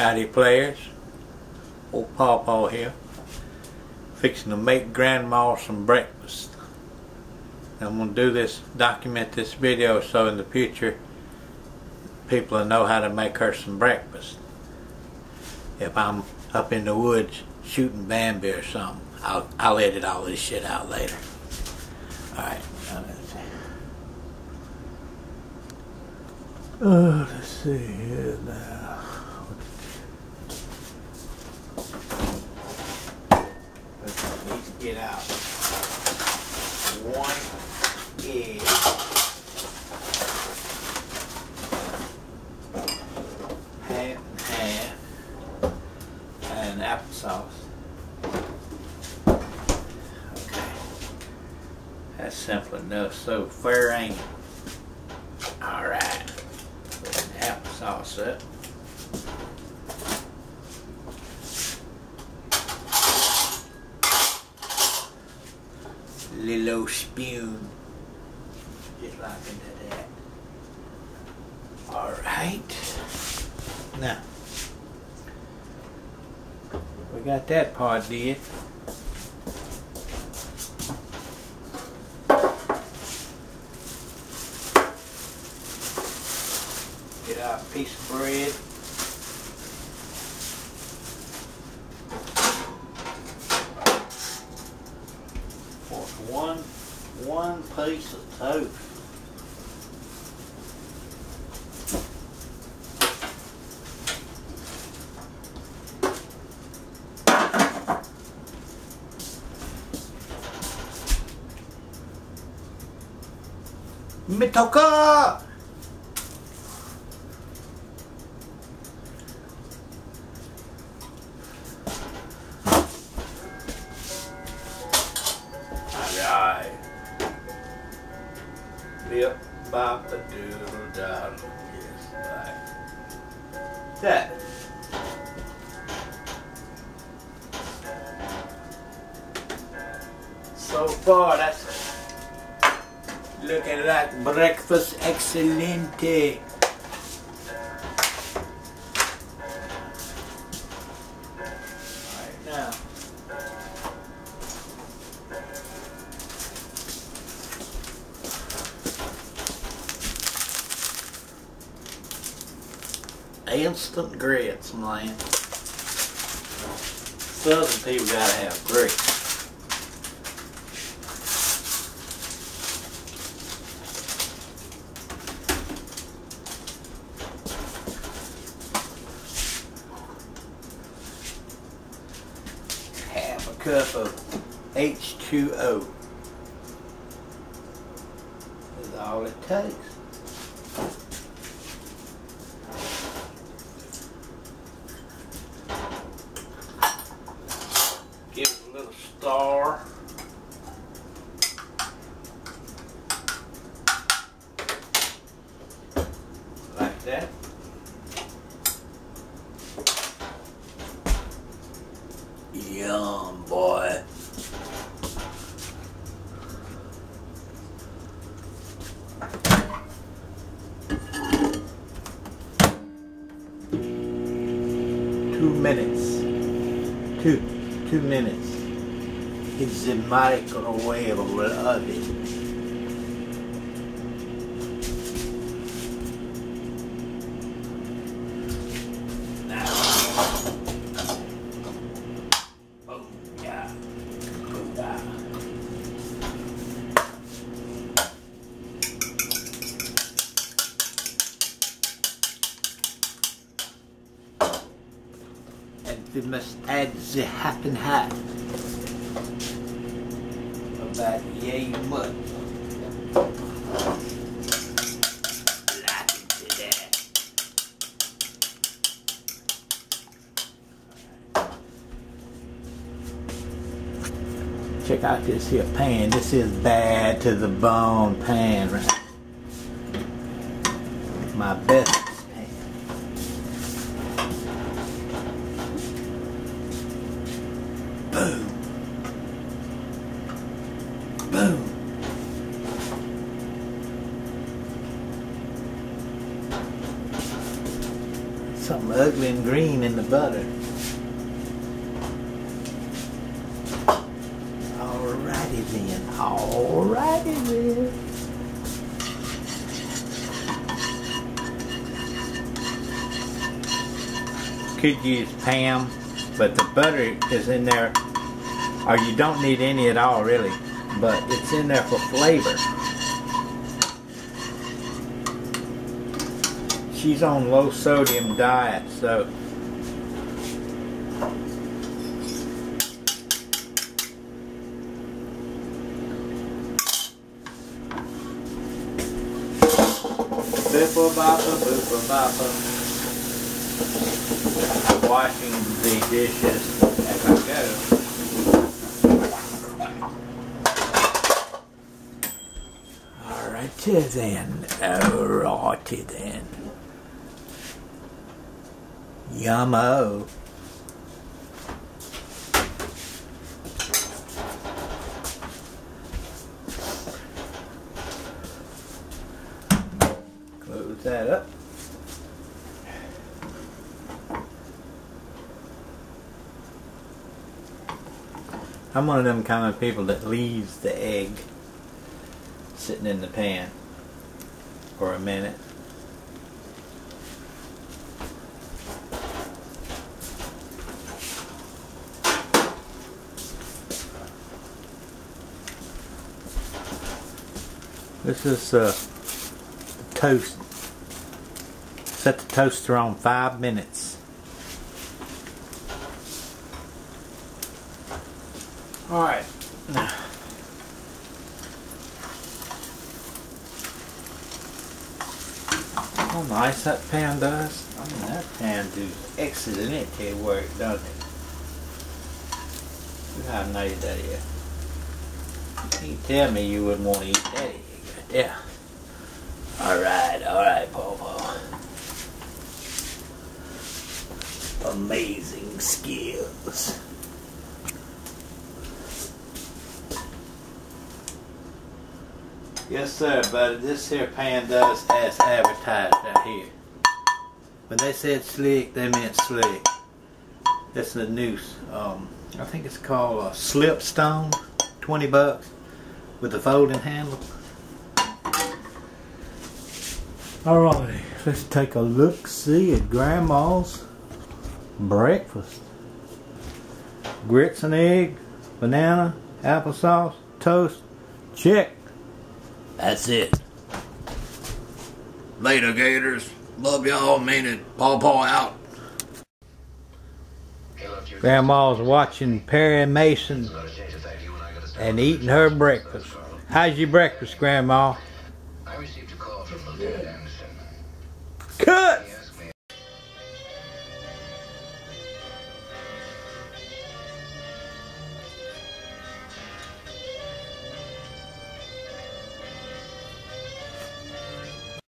Howdy players. Old Pawpaw here. Fixing to make Grandma some breakfast. I'm going to do this, document this video so in the future people will know how to make her some breakfast. If I'm up in the woods shooting Bambi or something, I'll, I'll edit all this shit out later. Alright. Oh, let's see here now. Get out one egg. Half and half. And applesauce. Okay. That's simple enough so fair ain't it? Alright. Put applesauce up. Little spoon. Just like into that. Alright. Now. We got that part did. Get out a piece of bread. For one, one piece of toast. Mitoka! Alright. Bip, bop, a doodle. That. So far, that's looking like breakfast excelente. Instant grits, man. Southern people gotta have grits. half a cup of H2O. Is all it takes. Give it a little star. Like that. Yum, boy. Two minutes. Two, two minutes. It's the microwave oven. Now. Oh, yeah. Oh, yeah. And we must add the half and half. About yay much. Check out this here pan. This is bad to the bone pan, right? Something ugly and green in the butter. Alrighty then, alrighty then. Could use Pam, but the butter is in there, or you don't need any at all really, but it's in there for flavor. She's on low sodium diet, so washing the dishes as I go. Alrighty then. Alrighty then. Yummo. Close that up. I'm one of them kind of people that leaves the egg sitting in the pan for a minute. This is uh, toast. Set the toaster on five minutes. Alright. How nice that pan does. I mean, that pan does excellent work, doesn't it? Look how nice that is. You can't tell me you wouldn't want to eat that yeah. Alright, alright, Paw Paw. Amazing skills. Yes, sir, buddy. this here pan does as advertised right here. When they said slick, they meant slick. That's the noose. Um, I think it's called a slip stone. 20 bucks, with a folding handle. Alrighty, let's take a look see at Grandma's breakfast. Grits and egg, banana, applesauce, toast, check. That's it. Later, Gators. Love y'all. Mean it. Paw Paw out. Grandma's watching Perry Mason and eating her breakfast. How's your breakfast, Grandma? Cut!